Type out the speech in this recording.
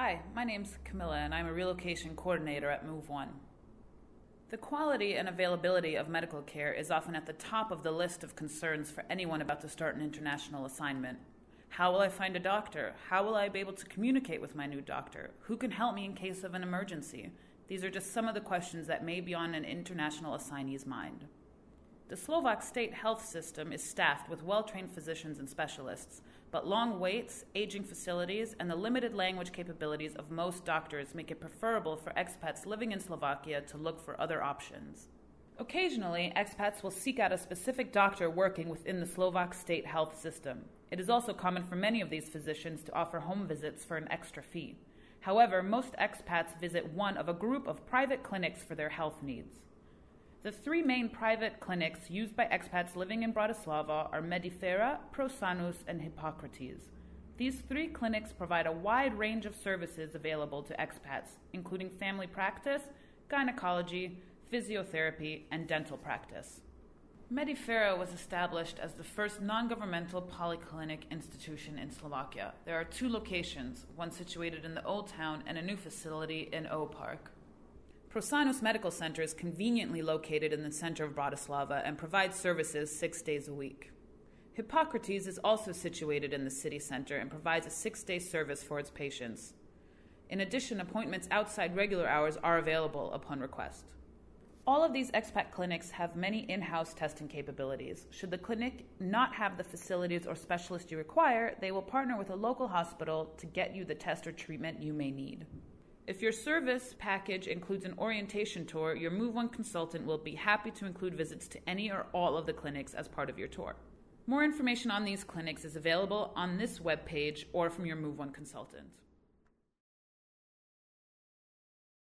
Hi, my name's Camilla, and I'm a relocation coordinator at Move One. The quality and availability of medical care is often at the top of the list of concerns for anyone about to start an international assignment. How will I find a doctor? How will I be able to communicate with my new doctor? Who can help me in case of an emergency? These are just some of the questions that may be on an international assignee's mind. The Slovak state health system is staffed with well trained physicians and specialists, but long waits, aging facilities, and the limited language capabilities of most doctors make it preferable for expats living in Slovakia to look for other options. Occasionally, expats will seek out a specific doctor working within the Slovak state health system. It is also common for many of these physicians to offer home visits for an extra fee. However, most expats visit one of a group of private clinics for their health needs. The three main private clinics used by expats living in Bratislava are Medifera, Prosanus, and Hippocrates. These three clinics provide a wide range of services available to expats, including family practice, gynecology, physiotherapy, and dental practice. Medifera was established as the first non governmental polyclinic institution in Slovakia. There are two locations, one situated in the Old Town and a new facility in O Park. Prosanus Medical Center is conveniently located in the center of Bratislava and provides services six days a week. Hippocrates is also situated in the city center and provides a six day service for its patients. In addition, appointments outside regular hours are available upon request. All of these expat clinics have many in house testing capabilities. Should the clinic not have the facilities or specialists you require, they will partner with a local hospital to get you the test or treatment you may need. If your service package includes an orientation tour, your Move One consultant will be happy to include visits to any or all of the clinics as part of your tour. More information on these clinics is available on this webpage or from your Move One consultant.